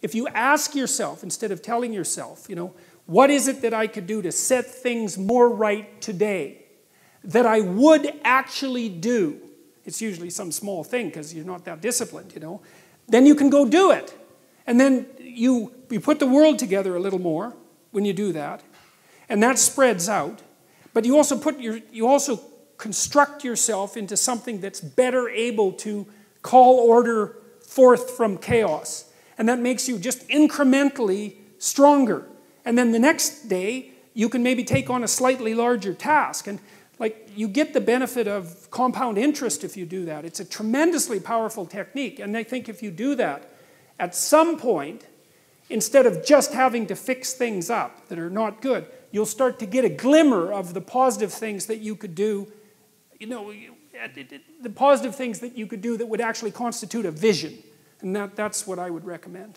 If you ask yourself, instead of telling yourself, you know, what is it that I could do to set things more right today that I would actually do? It's usually some small thing because you're not that disciplined, you know. Then you can go do it. And then you, you put the world together a little more when you do that. And that spreads out. But you also put your you also construct yourself into something that's better able to call order forth from chaos. And that makes you just incrementally stronger. And then the next day, you can maybe take on a slightly larger task. And like you get the benefit of compound interest if you do that. It's a tremendously powerful technique. And I think if you do that, at some point, instead of just having to fix things up that are not good, you'll start to get a glimmer of the positive things that you could do. You know, the positive things that you could do that would actually constitute a vision. And that, that's what I would recommend.